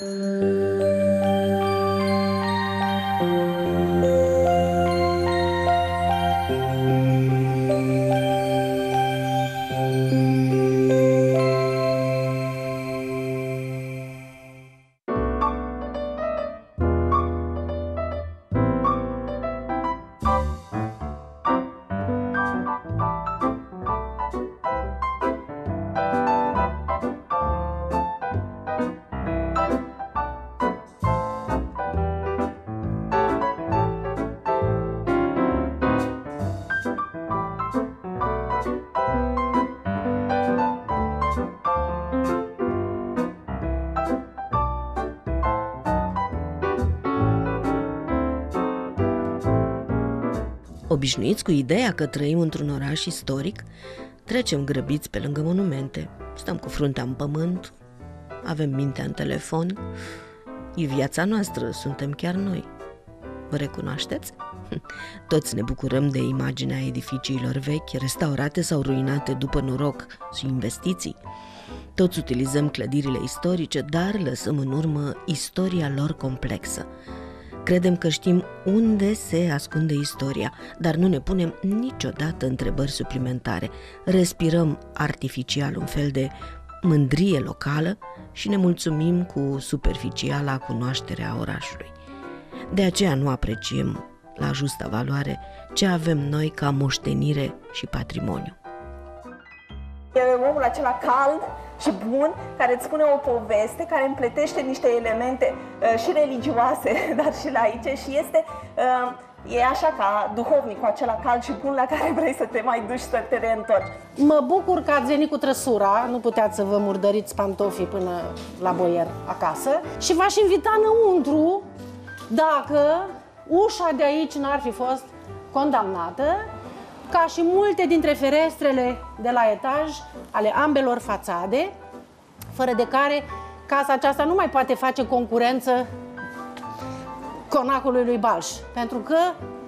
Música Obișnuiți cu ideea că trăim într-un oraș istoric, trecem grăbiți pe lângă monumente, stăm cu fruntea în pământ, avem mintea în telefon, e viața noastră, suntem chiar noi. Vă recunoașteți? Toți ne bucurăm de imaginea edificiilor vechi, restaurate sau ruinate după noroc și investiții. Toți utilizăm clădirile istorice, dar lăsăm în urmă istoria lor complexă – Credem că știm unde se ascunde istoria, dar nu ne punem niciodată întrebări suplimentare. Respirăm artificial un fel de mândrie locală și ne mulțumim cu superficiala cunoaștere a orașului. De aceea nu apreciem la justa valoare ce avem noi ca moștenire și patrimoniu. E omul acela cald, și bun, care îți spune o poveste, care împletește niște elemente uh, și religioase, dar și laice și este uh, E așa ca duhovnicul acela cald și bun la care vrei să te mai duci să te reîntorci. Mă bucur că ați venit cu trăsura, nu puteați să vă murdăriți pantofii până la boier acasă și v-aș invita înăuntru dacă ușa de aici n-ar fi fost condamnată ca și multe dintre ferestrele de la etaj ale ambelor fațade, fără de care casa aceasta nu mai poate face concurență conacului lui Balș, pentru că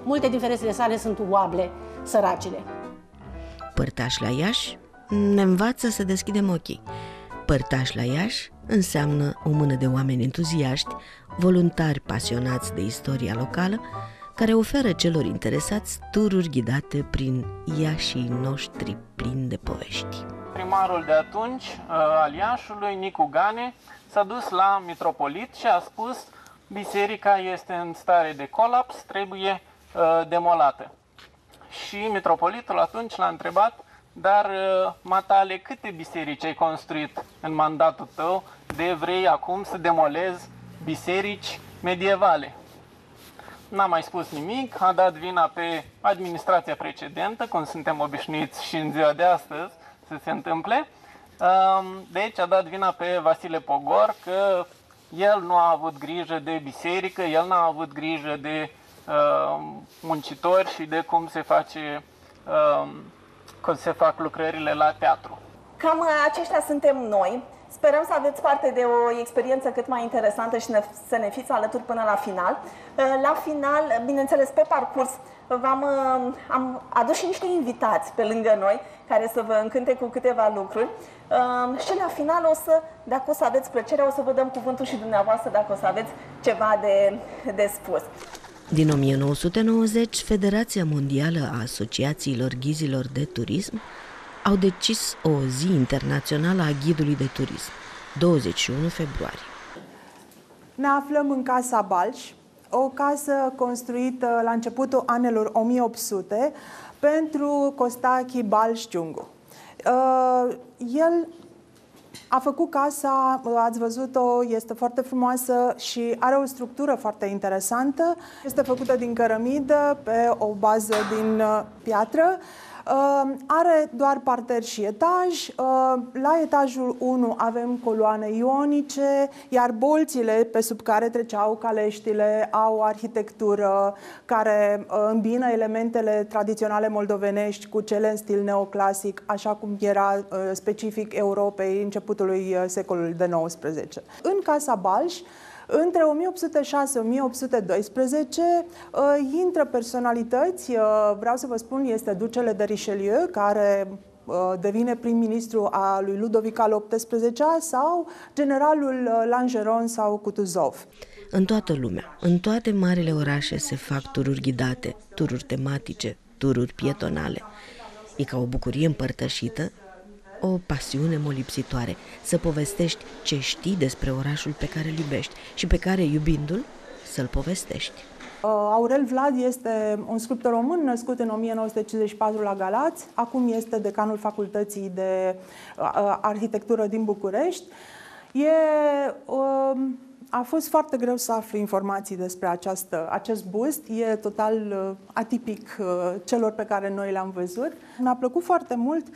multe din ferestrele sale sunt oable, săracile. Părtaș la Iași ne învață să deschidem ochii. Părtaș la Iași înseamnă o mână de oameni entuziaști, voluntari pasionați de istoria locală, care oferă celor interesați tururi ghidate prin Iașii noștri plini de povești. Primarul de atunci uh, al Iașului, Nicu Gane, s-a dus la mitropolit și a spus biserica este în stare de colaps, trebuie uh, demolată. Și mitropolitul atunci l-a întrebat, dar uh, matale, câte biserici ai construit în mandatul tău de vrei acum să demolezi biserici medievale? N-a mai spus nimic, a dat vina pe administrația precedentă, cum suntem obișnuiți și în ziua de astăzi să se întâmple. Deci a dat vina pe Vasile Pogor că el nu a avut grijă de biserică, el n-a avut grijă de muncitori și de cum se face cum se fac lucrările la teatru. Cam aceștia suntem noi. Sperăm să aveți parte de o experiență cât mai interesantă și ne, să ne fiți alături până la final. Uh, la final, bineînțeles, pe parcurs, v-am uh, am adus și niște invitați pe lângă noi care să vă încânte cu câteva lucruri. Uh, și la final o să, dacă o să aveți plăcerea, o să vă dăm cuvântul și dumneavoastră dacă o să aveți ceva de, de spus. Din 1990, Federația Mondială a Asociațiilor Ghizilor de Turism au decis o zi internațională a ghidului de turism, 21 februarie. Ne aflăm în Casa Balș, o casă construită la începutul anilor 1800 pentru Costachi Balș Ciungu. Uh, el a făcut casa, ați văzut-o, este foarte frumoasă și are o structură foarte interesantă. Este făcută din cărămidă pe o bază din uh, piatră. Uh, are doar parter și etaj. Uh, la etajul 1 avem coloane ionice, iar bolțile pe sub care treceau caleștile au o arhitectură care uh, îmbină elementele tradiționale moldovenești cu cele în stil neoclasic, așa cum era uh, specific Europei începutului uh, secolului de 19. În Casa Balș, între 1806-1812 uh, intră personalități, uh, vreau să vă spun, este ducele de Richelieu, care uh, devine prim-ministru a lui Ludovic al XVIII-a sau generalul uh, Langeron sau Kutuzov. În toată lumea, în toate marile orașe se fac tururi ghidate, tururi tematice, tururi pietonale. E ca o bucurie împărtășită, o pasiune molipsitoare, să povestești ce știi despre orașul pe care îl iubești și pe care, iubindu-l, să-l povestești. Uh, Aurel Vlad este un sculptor român născut în 1954 la Galați, acum este decanul Facultății de uh, Arhitectură din București. E, um, a fost foarte greu să aflu informații despre această, acest bust. E total uh, atipic celor pe care noi le-am văzut. Mi-a plăcut foarte mult um,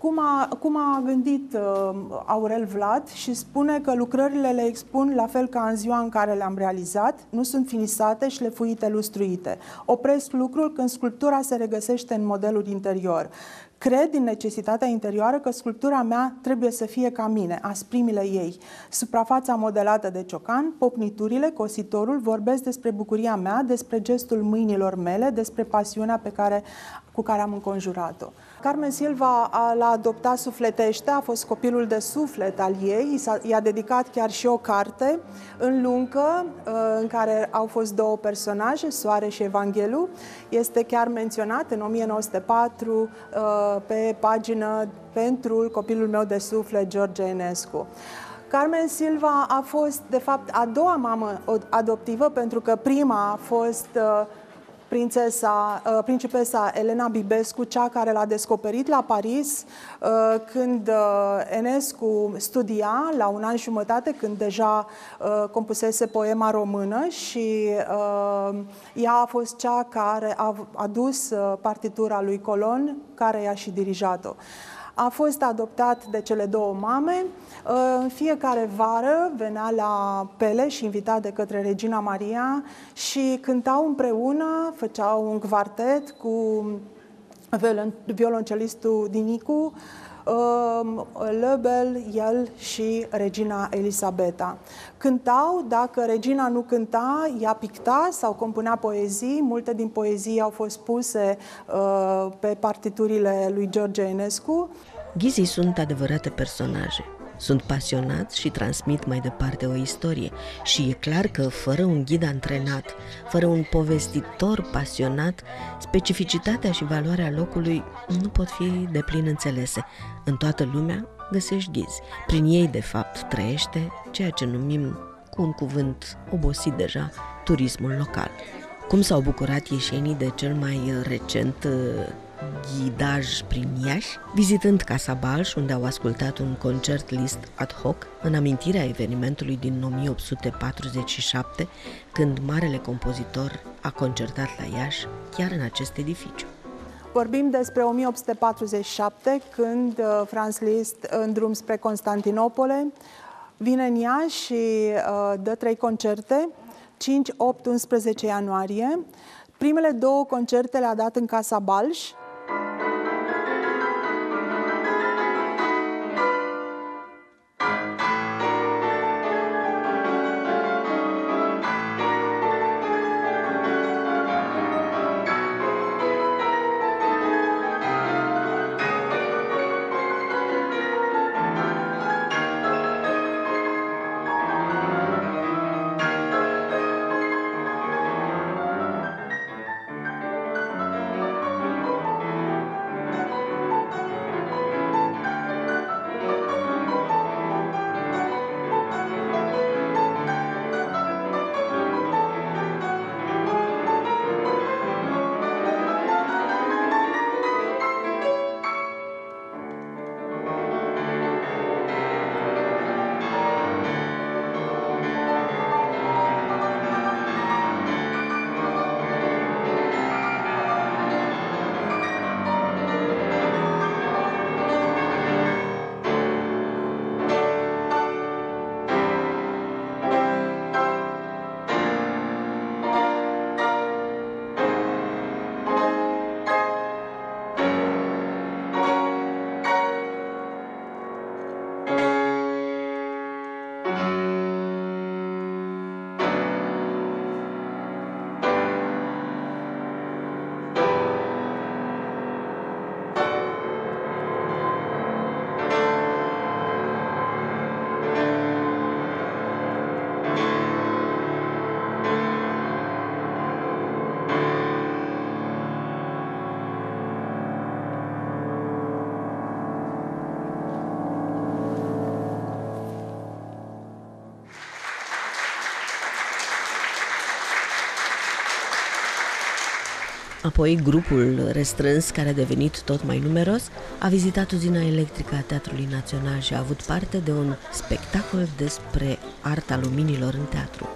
cum a, cum a gândit uh, Aurel Vlad și spune că lucrările le expun la fel ca în ziua în care le-am realizat, nu sunt finisate, șlefuite, lustruite. Opresc lucrul când sculptura se regăsește în modelul interior. Cred din necesitatea interioară că sculptura mea trebuie să fie ca mine, asprimile ei. Suprafața modelată de ciocan, popniturile, cositorul vorbesc despre bucuria mea, despre gestul mâinilor mele, despre pasiunea pe care, cu care am înconjurat-o. Carmen Silva l-a adoptat sufletește, a fost copilul de suflet al ei, i-a dedicat chiar și o carte în luncă, uh, în care au fost două personaje, Soare și Evanghelu. Este chiar menționat în 1904 uh, pe pagină pentru copilul meu de suflet, George Enescu. Carmen Silva a fost, de fapt, a doua mamă adoptivă, pentru că prima a fost uh, prințesa, uh, principesa Elena Bibescu, cea care l-a descoperit la Paris uh, când uh, Enescu studia la un an și jumătate, când deja compusese poema română și ea a fost cea care a adus partitura lui Colon, care i-a și dirijat-o. A fost adoptat de cele două mame. În fiecare vară venea la Peleș, invitat de către Regina Maria și cântau împreună, făceau un quartet cu violoncelistul Dinicu, um, Löbel, el și regina Elisabeta. Cântau, dacă regina nu cânta, ea picta sau compunea poezii. Multe din poezii au fost puse uh, pe partiturile lui George Enescu. Ghizii sunt adevărate personaje. Sunt pasionați și transmit mai departe o istorie și e clar că fără un ghid antrenat, fără un povestitor pasionat, specificitatea și valoarea locului nu pot fi de plin înțelese. În toată lumea găsești ghizi. Prin ei, de fapt, trăiește ceea ce numim, cu un cuvânt obosit deja, turismul local. Cum s-au bucurat ieșenii de cel mai recent ghidaj prin Iași, vizitând Casa Balș, unde au ascultat un concert list ad hoc în amintirea evenimentului din 1847, când marele compozitor a concertat la Iași, chiar în acest edificiu. Vorbim despre 1847, când uh, Franz Liszt, în drum spre Constantinopole, vine în Iași și uh, dă trei concerte, 5, 8, 11 ianuarie. Primele două concerte le-a dat în Casa Balș, Apoi, grupul restrâns, care a devenit tot mai numeros, a vizitat uzina electrică a Teatrului Național și a avut parte de un spectacol despre arta luminilor în teatru.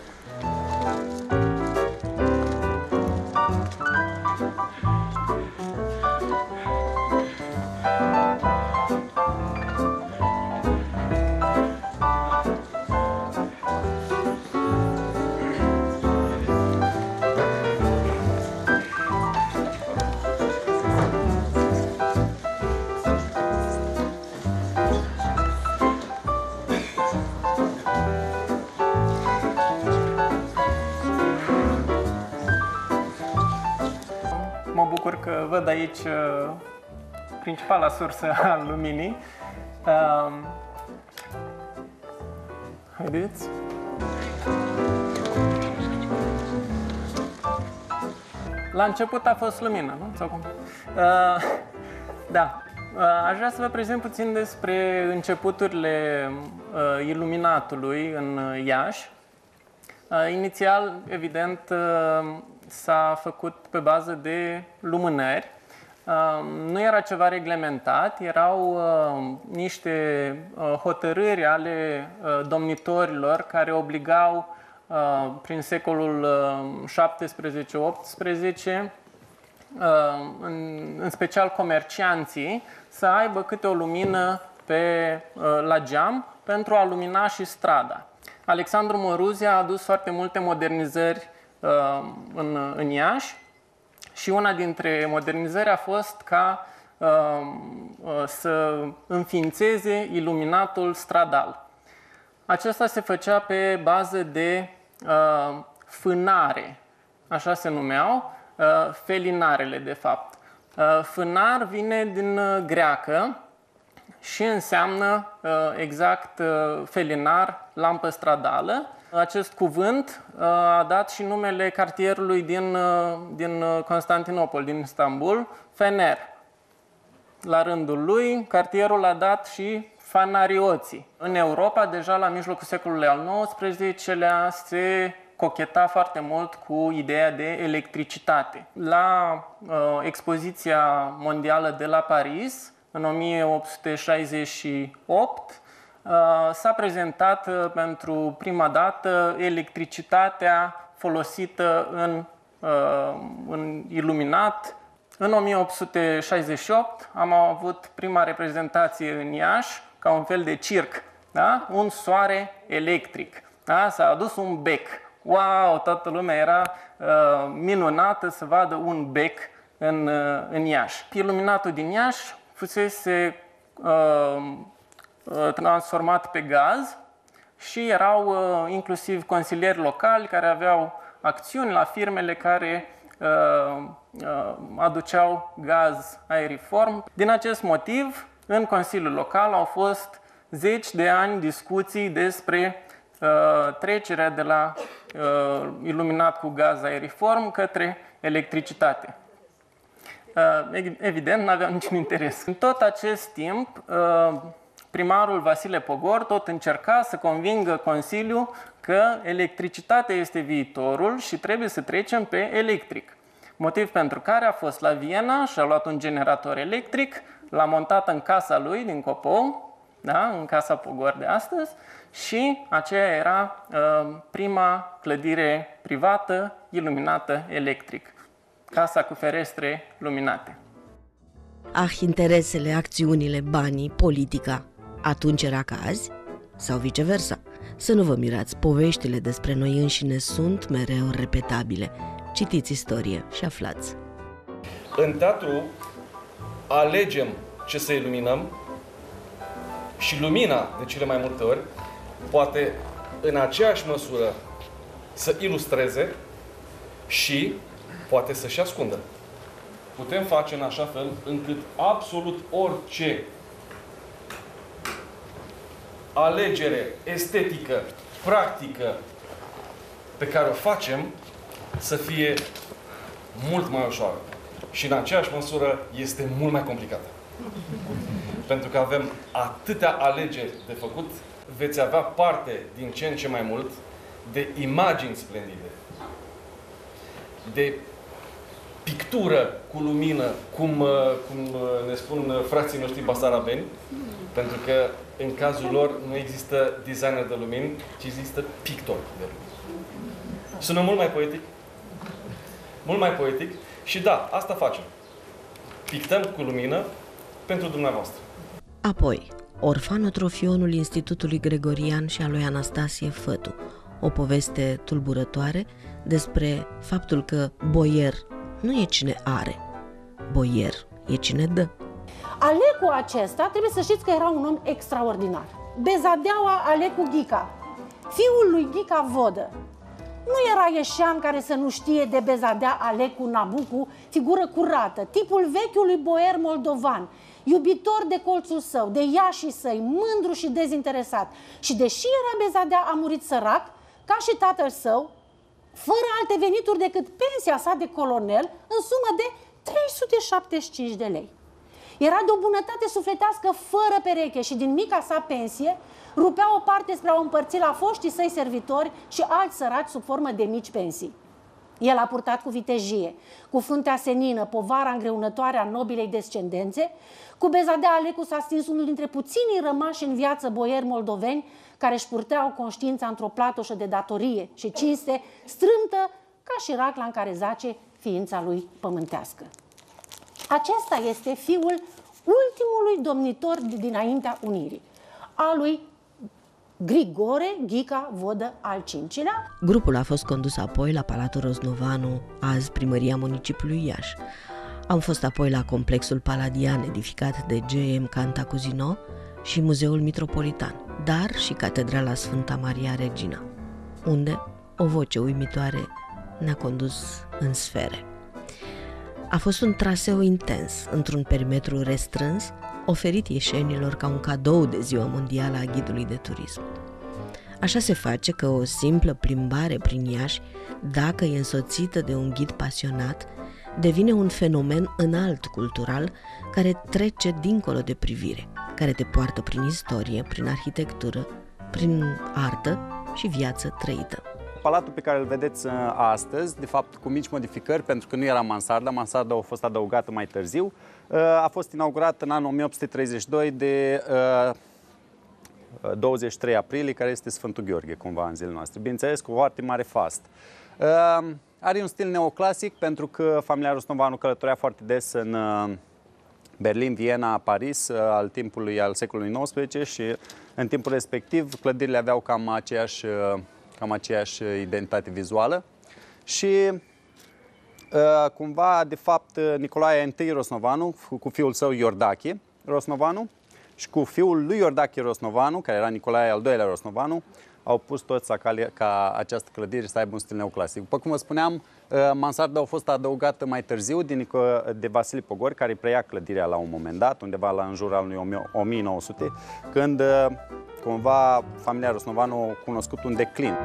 Că văd aici uh, principala sursă a luminii. Um, Haideți. La început a fost lumină, nu? Sau cum? Uh, da. Uh, aș vrea să vă prezint puțin despre începuturile uh, iluminatului în uh, Iași. Uh, inițial, evident, uh, s-a făcut pe bază de lumânări. Uh, Nu era ceva reglementat, erau uh, niște uh, hotărâri ale uh, domnitorilor care obligau uh, prin secolul uh, 17-18 în, în special comercianții, să aibă câte o lumină pe, la geam pentru a lumina și strada. Alexandru Măruzia a adus foarte multe modernizări în, în Iași și una dintre modernizări a fost ca să înființeze iluminatul stradal. Acesta se făcea pe bază de fânare, așa se numeau, felinarele de fapt. Fânar vine din greacă și înseamnă exact felinar, lampă stradală. Acest cuvânt a dat și numele cartierului din, din Constantinopol, din Istanbul, Fener. La rândul lui, cartierul a dat și fanarioții. În Europa, deja la mijlocul secolului al XIX-lea, se cocheta foarte mult cu ideea de electricitate. La uh, expoziția mondială de la Paris, în 1868, uh, s-a prezentat uh, pentru prima dată electricitatea folosită în, uh, în iluminat. În 1868 am avut prima reprezentație în Iași, ca un fel de circ, da? un soare electric. Da? S-a adus un bec wow, toată lumea era uh, minunată să vadă un bec în, uh, în Iași. Iluminatul din Iași fusese uh, uh, transformat pe gaz și erau uh, inclusiv consilieri locali care aveau acțiuni la firmele care uh, uh, aduceau gaz aeriform. Din acest motiv, în Consiliul Local au fost zeci de ani discuții despre uh, trecerea de la uh, iluminat cu gaz aeriform către electricitate. Uh, evident, nu aveau niciun interes. În tot acest timp, uh, primarul Vasile Pogor tot încerca să convingă Consiliul că electricitatea este viitorul și trebuie să trecem pe electric. Motiv pentru care a fost la Viena și a luat un generator electric, l-a montat în casa lui din Copou, da? în casa Pogor de astăzi, și aceea era uh, prima clădire privată iluminată electric, casa cu ferestre luminate. Ah, interesele, acțiunile, banii, politica, atunci era ca azi? Sau viceversa? Să nu vă mirați, poveștile despre noi înșine sunt mereu repetabile. Citiți istorie și aflați. În teatru alegem ce să iluminăm și lumina, de cele mai multe ori, poate în aceeași măsură să ilustreze și poate să-și ascundă. Putem face în așa fel încât absolut orice alegere estetică, practică pe care o facem să fie mult mai ușoară. Și în aceeași măsură este mult mai complicată. Pentru că avem atâtea alegeri de făcut, veți avea parte din ce în ce mai mult de imagini splendide, de pictură cu lumină, cum, uh, cum uh, ne spun uh, frații noștri basarabeni, pentru că în cazul lor nu există designer de lumini, ci există pictor de lumini. Sună mult mai poetic? Mult mai poetic. Și da, asta facem. Pictăm cu lumină pentru dumneavoastră. Apoi, Orfanotrofionul Institutului Gregorian și a lui Anastasie Fătu, o poveste tulburătoare despre faptul că boier nu e cine are, boier e cine dă. Alecu acesta, trebuie să știți că era un om extraordinar. Bezadeaua Alecu Ghica, fiul lui Ghica Vodă. Nu era ieșean care să nu știe de Bezadea Alecu Nabucu, figură curată, tipul vechiului boier moldovan, iubitor de colțul său, de iașii săi, mândru și dezinteresat. Și deși era Bezadea a murit sărac, ca și tatăl său, fără alte venituri decât pensia sa de colonel, în sumă de 375 de lei. Era de o bunătate sufletească fără pereche și din mica sa pensie rupea o parte spre a o împărți la foștii săi servitori și alți săraci sub formă de mici pensii. El a purtat cu vitejie, cu fruntea senină, povara îngreunătoare a nobilei descendențe, cu bezadea Alecu s-a stins unul dintre puținii rămași în viață boieri moldoveni care își purteau conștiința într-o platoșă de datorie și cinste strâmtă ca și racla în care zace ființa lui pământească. Acesta este fiul ultimului domnitor dinaintea Unirii, a lui Grigore Ghica Vodă al cincilea. Grupul a fost condus apoi la Palatul Roznovanu, azi primăria municipiului Iași. Am fost apoi la complexul Paladian, edificat de G.M. Cantacuzino și Muzeul Mitropolitan, dar și Catedrala Sfânta Maria Regina, unde o voce uimitoare ne-a condus în sfere. A fost un traseu intens, într-un perimetru restrâns, oferit ieșenilor ca un cadou de ziua mondială a ghidului de turism. Așa se face că o simplă plimbare prin Iași, dacă e însoțită de un ghid pasionat, devine un fenomen înalt cultural care trece dincolo de privire, care te poartă prin istorie, prin arhitectură, prin artă și viață trăită. Palatul pe care îl vedeți uh, astăzi, de fapt cu mici modificări, pentru că nu era mansarda, mansarda a fost adăugată mai târziu, uh, a fost inaugurat în anul 1832 de 23 uh, aprilie, care este Sfântul Gheorghe, cumva, în zilele noastre. Bineînțeles, cu foarte mare fast. Are un stil neoclasic, pentru că familia Rostovanu călătorea foarte des în Berlin, Viena, Paris, al timpului al secolului XIX și în timpul respectiv clădirile aveau cam aceeași cam aceeași identitate vizuală. Și uh, cumva, de fapt, Nicolae I Rosnovanu, cu fiul său Iordache Rosnovanu, și cu fiul lui Iordache Rosnovanu, care era Nicolae al doilea Rosnovanu, au pus toți ca, ca această clădire să aibă un stil neoclasic. După cum vă spuneam, uh, mansarda a fost adăugată mai târziu din, de Vasile Pogori, care preia clădirea la un moment dat, undeva la în jurul anului 1900, când uh, cumva familia Rosnovanu a cunoscut un declin.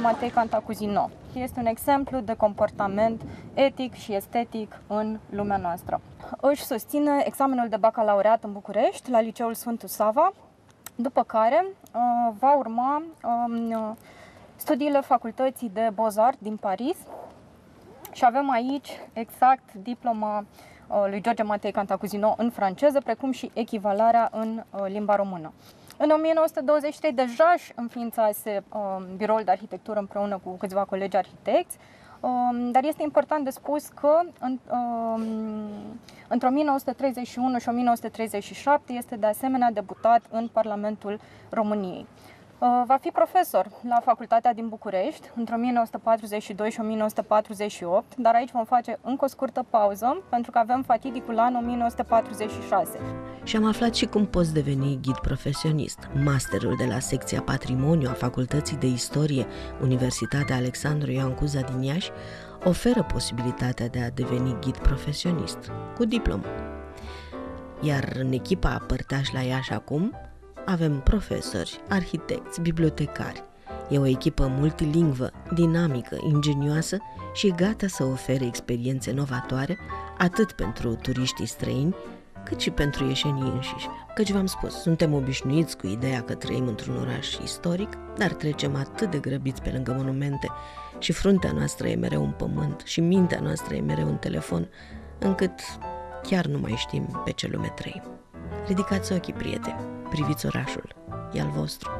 Matei Cantacuzino. Este un exemplu de comportament etic și estetic în lumea noastră. Își susține examenul de bacalaureat în București, la Liceul Sfântul Sava, după care uh, va urma uh, studiile Facultății de Beaux-Arts din Paris și avem aici exact diploma lui George Matei Cantacuzino în franceză, precum și echivalarea în limba română. În 1923 deja își înființase biroul de arhitectură împreună cu câțiva colegi arhitecți, Um, dar este important de spus că în, um, între 1931 și 1937 este de asemenea debutat în Parlamentul României. Uh, va fi profesor la Facultatea din București între 1942 și 1948, dar aici vom face încă o scurtă pauză pentru că avem fatidicul an 1946. Și am aflat și cum poți deveni ghid profesionist. Masterul de la secția Patrimoniu a Facultății de Istorie, Universitatea Alexandru Ioan Cuza din Iași, oferă posibilitatea de a deveni ghid profesionist, cu diplomă. Iar în echipa Părtaș la Iași acum, avem profesori, arhitecți, bibliotecari. E o echipă multilingvă, dinamică, ingenioasă și gata să ofere experiențe novatoare atât pentru turiștii străini, cât și pentru ieșenii înșiși. Căci v-am spus, suntem obișnuiți cu ideea că trăim într-un oraș istoric, dar trecem atât de grăbiți pe lângă monumente și fruntea noastră e mereu un pământ și mintea noastră e mereu un telefon, încât chiar nu mai știm pe ce lume trăim. Ridicați ochii, prieteni, priviți orașul, e al vostru.